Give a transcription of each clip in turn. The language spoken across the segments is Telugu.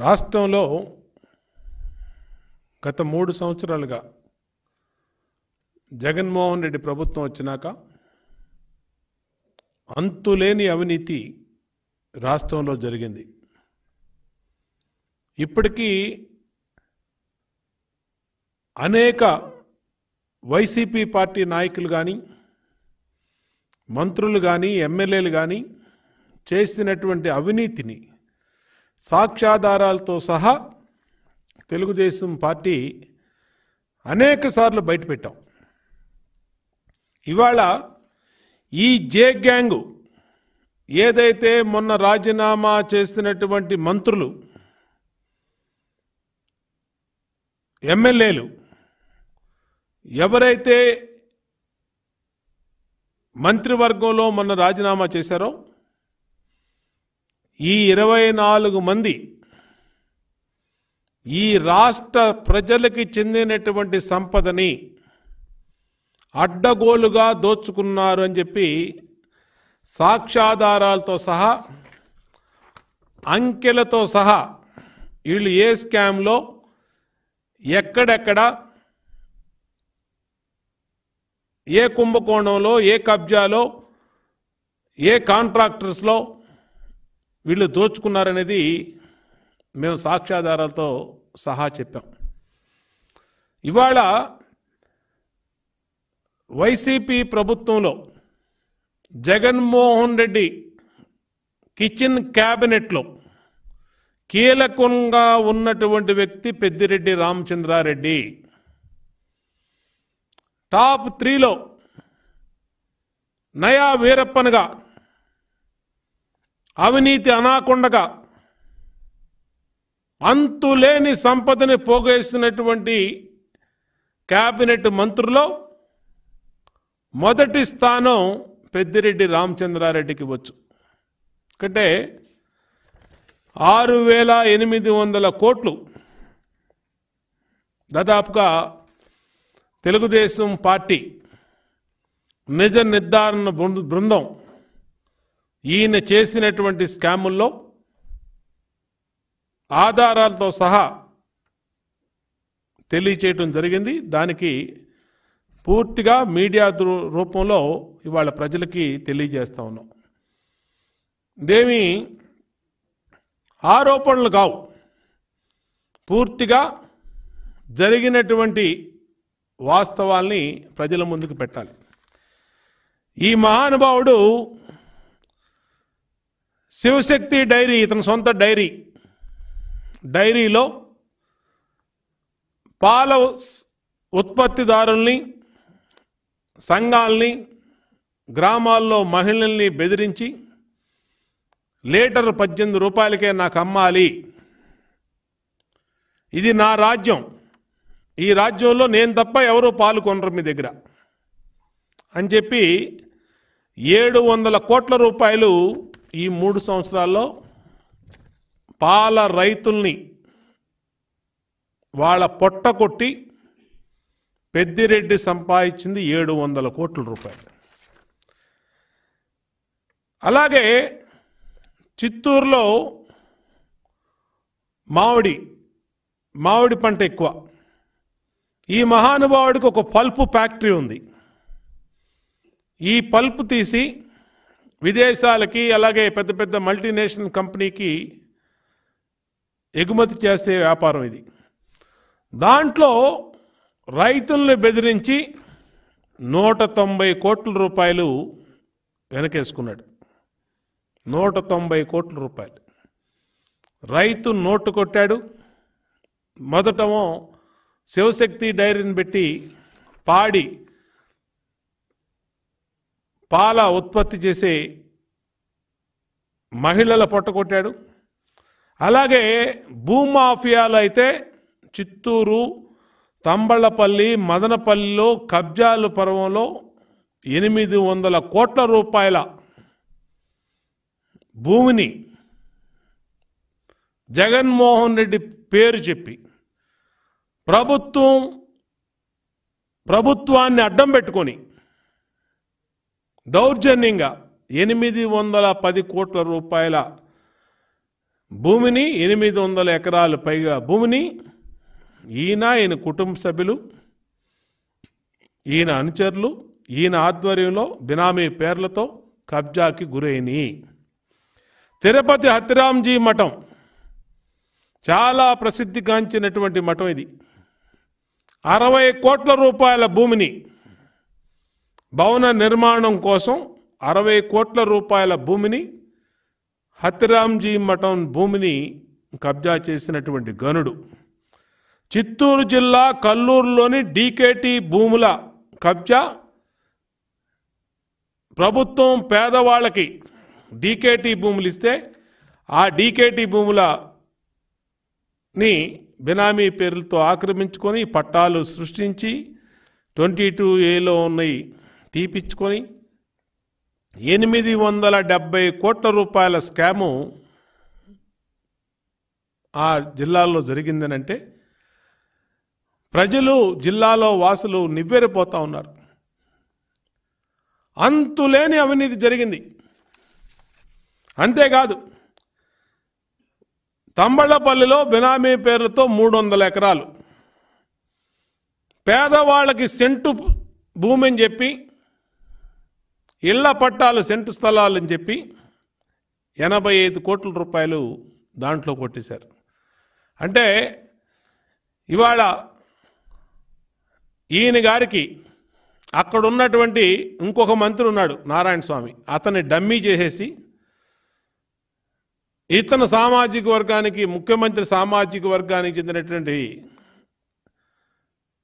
రాష్ట్రంలో గత మూడు సంవత్సరాలుగా జగన్మోహన్ రెడ్డి ప్రభుత్వం వచ్చినాక అంతులేని అవినీతి రాష్ట్రంలో జరిగింది. ఇప్పటికీ అనేక వైసీపీ పార్టీ నాయకులు కానీ మంత్రులు కానీ ఎమ్మెల్యేలు కానీ చేసినటువంటి అవినీతిని సాక్ష్యాధారాలతో సహా తెలుగుదేశం పార్టీ అనేక సార్లు బయటపెట్టాం. ఇవాళ ఈ జే గ్యాంగు ఏదైతే మొన్న రాజీనామా చేసినటువంటి మంత్రులు ఎమ్మెల్యేలు ఎవరైతే మంత్రివర్గంలో మొన్న రాజీనామా చేశారో ఈ ఇరవై నాలుగు మంది ఈ రాష్ట్ర ప్రజలకి చెందినటువంటి సంపదని అడ్డగోలుగా దోచుకున్నారు అని చెప్పి సాక్ష్యాధారాలతో సహా అంకెలతో సహా వీళ్ళు ఏ స్కామ్లో ఎక్కడెక్కడ ఏ కుంభకోణంలో ఏ కబ్జాలో ఏ కాంట్రాక్టర్స్లో వీళ్ళు దోచుకున్నారనేది మేము సాక్ష్యాధారాలతో సహా చెప్పాం. ఇవాళ వైసీపీ ప్రభుత్వంలో జగన్మోహన్ రెడ్డి కిచెన్ క్యాబినెట్లో కీలకంగా ఉన్నటువంటి వ్యక్తి పెద్దిరెడ్డి రామచంద్రారెడ్డి టాప్ త్రీలో నయా వీరప్పనుగా అవినీతి అనాకుండగా అంతులేని సంపదని పోగేసినటువంటి క్యాబినెట్ మంత్రులో మొదటి స్థానం పెద్దిరెడ్డి రామచంద్రారెడ్డికి వచ్చు. అంటే ఆరు వేల ఎనిమిది వందల కోట్లు దాదాపుగా తెలుగుదేశం పార్టీ నిజ నిర్ధారణ బృందం ఈయన చేసినటువంటి స్కాముల్లో ఆధారాలతో సహా తెలియచేయటం జరిగింది. దానికి పూర్తిగా మీడియా రూపంలో ఇవాళ ప్రజలకి తెలియజేస్తా ఉన్నాం. దేవి ఆరోపణలు కావు. పూర్తిగా జరిగినటువంటి వాస్తవాల్ని ప్రజల ముందుకు పెట్టాలి. ఈ మహానుభావుడు శివశక్తి డైరీ ఇతని సొంత డైరీ. డైరీలో పాల ఉత్పత్తిదారుల్ని సంఘాల్ని గ్రామాల్లో మహిళల్ని బెదిరించి లీటర్ పద్దెనిమిది రూపాయలకే నాకు అమ్మాలి. ఇది నా రాజ్యం. ఈ రాజ్యంలో నేను తప్ప ఎవరు పాలు కొనరు మీ దగ్గర. అని చెప్పి ఏడు వందల కోట్ల రూపాయలు ఈ మూడు సంవత్సరాల్లో పాల రైతుల్ని వాళ్ళ పొట్ట కొట్టి పెద్దిరెడ్డి సంపాదించింది ఏడు వందల కోట్ల రూపాయలు. అలాగే చిత్తూరులో మామిడి మామిడి పంట ఎక్కువ. ఈ మహానుభావుడికి ఒక పల్పు ఫ్యాక్టరీ ఉంది. ఈ పల్పు తీసి విదేశాలకి అలాగే పెద్ద పెద్ద మల్టీనేషనల్ కంపెనీకి ఎగుమతి చేసే వ్యాపారం ఇది. దాంట్లో రైతుల్ని బెదిరించి నూట తొంభై కోట్ల రూపాయలు వెనకేసుకున్నాడు. నూట తొంభై కోట్ల రూపాయలు. రైతు నోటు కొట్టాడు. మొదటమో శివశక్తి డైరీని పెట్టి పాడి పాల ఉత్పత్తి చేసే మహిళల పొట్ట కొట్టాడు. అలాగే భూమాఫియాలు అయితే చిత్తూరు తంబళ్ళపల్లి మదనపల్లిలో కబ్జాలు పర్వంలో ఎనిమిది వందల కోట్ల రూపాయల భూమిని జగన్మోహన్ రెడ్డి పేరు చెప్పి ప్రభుత్వం ప్రభుత్వాన్ని అడ్డం పెట్టుకొని దౌర్జన్యంగా ఎనిమిది వందల పది కోట్ల రూపాయల భూమిని ఎనిమిది వందల ఎకరాలు పైగా భూమిని ఈయన ఈయన కుటుంబ సభ్యులు ఈయన అనుచరులు ఈయన ఆధ్వర్యంలో బినామీ పేర్లతో కబ్జాకి గురైనవి తిరుపతి హతిరాంజీ మఠం చాలా ప్రసిద్ధిగాంచినటువంటి మఠం ఇది. అరవై కోట్ల రూపాయల భూమిని భవన నిర్మాణం కోసం అరవై కోట్ల రూపాయల భూమిని హతిరాంజీ మఠం భూమిని కబ్జా చేసినటువంటి గనుడు. చిత్తూరు జిల్లా కల్లూరులోని డీకేటీ భూముల కబ్జా ప్రభుత్వం పేదవాళ్ళకి డీకేటీ భూములు ఇస్తే ఆ డీకేటీ భూములని బినామీ పేర్లతో ఆక్రమించుకొని పట్టాలు సృష్టించి ట్వంటీ టూ ఏలో ఉన్నాయి తీపిచ్చుకొని ఎనిమిది వందల డెబ్బై కోట్ల రూపాయల స్కాము ఆ జిల్లాలో జరిగిందనంటే ప్రజలు జిల్లాలో వాసులు నివ్వెరిపోతూ ఉన్నారు. అంతులేని అవినీతి జరిగింది. అంతేకాదు తంబళ్ళపల్లిలో బినామీ పేర్లతో మూడు వందల ఎకరాలు. పేదవాళ్ళకి సెంటు భూమి అని చెప్పి ఇళ్ళ పట్టాలు సెంటు స్థలాలు అని చెప్పి ఎనభై ఐదు కోట్ల రూపాయలు దాంట్లో కొట్టేశారు. అంటే ఇవాళ ఈయన గారికి అక్కడ ఉన్నటువంటి ఇంకొక మంత్రి ఉన్నాడు నారాయణ స్వామి. అతన్ని డమ్మీ చేసేసి ఇతను సామాజిక వర్గానికి ముఖ్యమంత్రి సామాజిక వర్గానికి చెందినటువంటి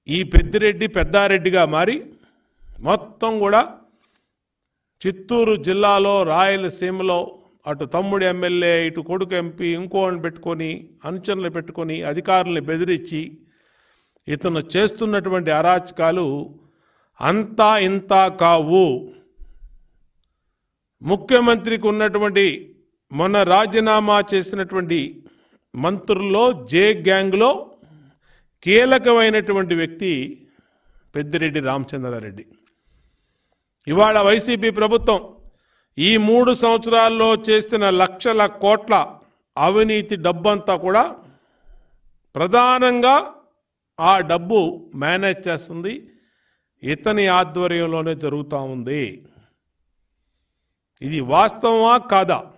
ఈ పెద్దిరెడ్డి పెద్దారెడ్డిగా మారి మొత్తం కూడా చిత్తూరు జిల్లాలో రాయలసీమలో అటు తమ్ముడు ఎమ్మెల్యే ఇటు కొడుకు ఎంపీ ఇంకోని పెట్టుకొని అనుచరులు పెట్టుకొని అధికారుల్ని బెదిరించి ఇతను చేస్తున్నటువంటి అరాచకాలు అంతా ఇంత కావు. ముఖ్యమంత్రికి ఉన్నటువంటి మొన్న రాజీనామా చేసినటువంటి మంత్రుల్లో జే గ్యాంగ్లో కీలకమైనటువంటి వ్యక్తి పెద్దిరెడ్డి రామచంద్రారెడ్డి. ఇవాళ వైసీపీ ప్రభుత్వం ఈ మూడు సంవత్సరాల్లో చేసిన లక్షల కోట్ల అవినీతి డబ్బంతా కూడా ప్రధానంగా ఆ డబ్బు మేనేజ్ చేస్తుంది. ఇతని ఆధ్వర్యంలోనే జరుగుతూ ఉంది. ఇది వాస్తవమా కాదా?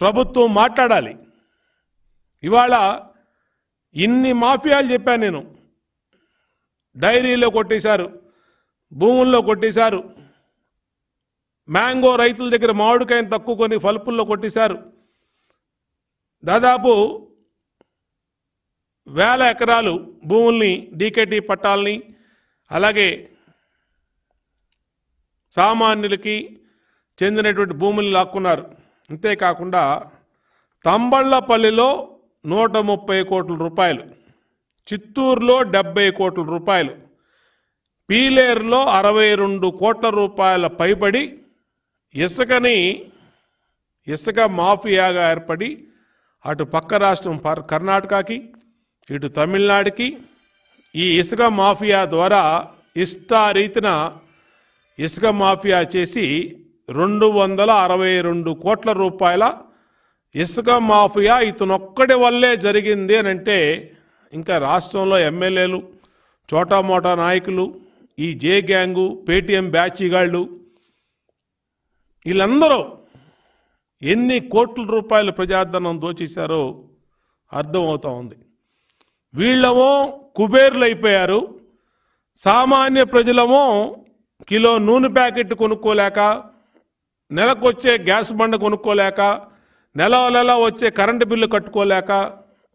ప్రభుత్వం మాట్లాడాలి. ఇవాళ ఇన్ని మాఫియాలు చెప్పాను నేను. డైరీలో కొట్టేశారు భూముల్లో కొట్టేశారు మ్యాంగో రైతుల దగ్గర మామిడికాయను తక్కువ కొని ఫలుపుల్లో కొట్టేశారు. దాదాపు వేల ఎకరాలు భూముల్ని డీకేటీ పట్టాలని అలాగే సామాన్యులకి చెందినటువంటి భూముల్ని లాక్కున్నారు. అంతేకాకుండా తంబళ్ళపల్లిలో నూట ముప్పై కోట్ల రూపాయలు చిత్తూరులో డెబ్బై కోట్ల రూపాయలు పీలేరులో అరవై రెండు కోట్ల రూపాయల పైబడి ఇసుకని ఇసుక మాఫియాగా ఏర్పడి అటు పక్క రాష్ట్రం పర్- కర్ణాటకకి ఇటు తమిళనాడుకి ఈ ఇసుక మాఫియా ద్వారా ఇష్టారీతిన ఇసుక మాఫియా చేసి రెండు వందల అరవై రెండు కోట్ల రూపాయల ఇసుక మాఫియా ఇతనొక్కడి వల్లే జరిగింది అని అంటే ఇంకా రాష్ట్రంలో ఎమ్మెల్యేలు చోటా మోటా నాయకులు ఈ జే గ్యాంగు పేటీఎం బ్యాచీగాళ్ళు వీళ్ళందరూ ఎన్ని కోట్ల రూపాయలు ప్రజాధనం దోచేశారో అర్థమవుతా ఉంది. వీళ్ళమో కుబేర్లు అయిపోయారు. సామాన్య ప్రజలమో కిలో నూనె ప్యాకెట్ కొనుక్కోలేక నెలకొచ్చే గ్యాస్ బండ కొనుక్కోలేక నెల నెల వచ్చే కరెంటు బిల్లు కట్టుకోలేక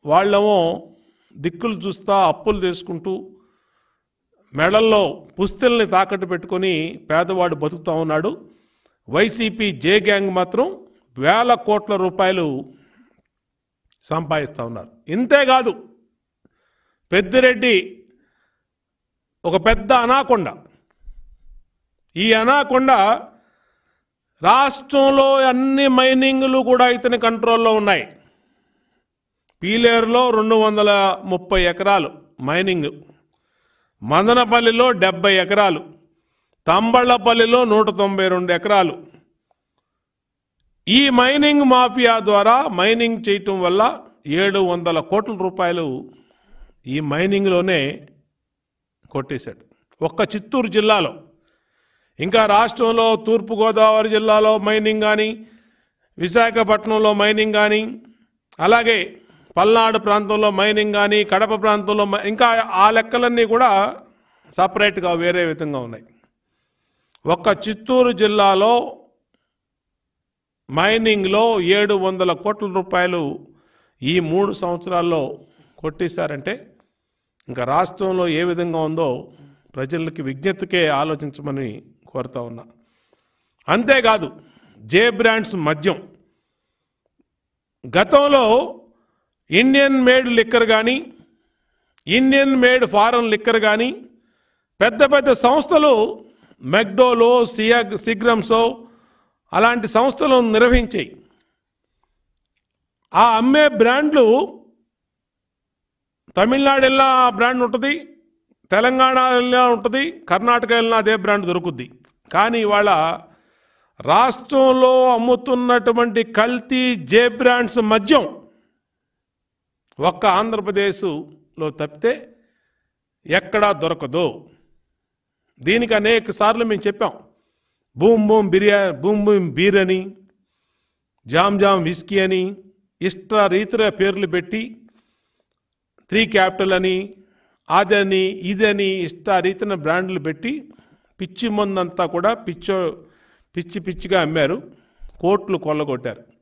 వాళ్ళమో దిక్కులు చూస్తా అప్పులు తీసుకుంటూ మెడల్లో పుస్తల్ని తాకట్టు పెట్టుకొని పేదవాడు బతుకుతా ఉన్నాడు. వైసీపీ జే గ్యాంగ్ మాత్రం వేల కోట్ల రూపాయలు సంపాదిస్తూ ఉన్నారు. ఇంతేకాదు పెద్దిరెడ్డి ఒక పెద్ద అనాకొండ. ఈ అనాకొండ రాష్ట్రంలో అన్ని మైనింగ్లు కూడా ఇతని కంట్రోల్లో ఉన్నాయి. పీలేరులో రెండు వందల ముప్పై ఎకరాలు మైనింగ్ మదనపల్లిలో డెబ్బై ఎకరాలు తంబళ్ళపల్లిలో నూట తొంభై రెండు ఎకరాలు. ఈ మైనింగ్ మాఫియా ద్వారా మైనింగ్ చేయటం వల్ల ఏడు వందల కోట్ల రూపాయలు ఈ మైనింగ్లోనే కొట్టేశాడు. ఒక్క చిత్తూరు జిల్లాలో. ఇంకా రాష్ట్రంలో తూర్పుగోదావరి జిల్లాలో మైనింగ్ కానీ విశాఖపట్నంలో మైనింగ్ కానీ అలాగే పల్నాడు ప్రాంతంలో మైనింగ్ కానీ కడప ప్రాంతంలో మై- ఇంకా ఆ లెక్కలన్నీ కూడా సపరేట్గా వేరే విధంగా ఉన్నాయి. ఒక్క చిత్తూరు జిల్లాలో మైనింగ్లో ఏడు వందల కోట్ల రూపాయలు ఈ మూడు సంవత్సరాల్లో కొట్టేశారంటే ఇంకా రాష్ట్రంలో ఏ విధంగా ఉందో ప్రజలకి విజ్ఞతకే ఆలోచించమని కోరుతా ఉన్నా. అంతేకాదు జే బ్రాండ్స్ మద్యం. గతంలో ఇండియన్ మేడ్ లిక్కర్ కానీ ఇండియన్ మేడ్ ఫారెన్ లిక్కర్ కానీ పెద్ద పెద్ద సంస్థలు మెక్డోలో సియాగ్ సిగ్రమ్సో అలాంటి సంస్థలు నిర్వహించాయి. ఆ అమ్మే బ్రాండ్లు తమిళనాడు వెళ్ళినా ఆ బ్రాండ్ ఉంటుంది తెలంగాణ వెళ్ళినా ఉంటుంది కర్ణాటక వెళ్ళినా అదే బ్రాండ్ దొరుకుద్ది. కానీ ఇవాళ రాష్ట్రంలో అమ్ముతున్నటువంటి కల్తీ జే బ్రాండ్స్ మద్యం ఒక్క ఆంధ్రప్రదేశ్లో తప్పితే ఎక్కడా దొరకదు. దీనికి అనేక సార్లు మేము చెప్పాం. బూమ్ బూమ్ బిర్యా బూమ్ బూమ్ బీర్ అని జామ్ జామ్ విస్కీ అని ఇష్ట రీతిగా పేర్లు పెట్టి త్రీ క్యాపిటల్ అని అదని ఇదని ఇష్ట రీతిన బ్రాండ్లు పెట్టి పిచ్చి మందంతా కూడా పిచ్చో పిచ్చి పిచ్చిగా అమ్మారు. కోట్లు కొల్లగొట్టారు.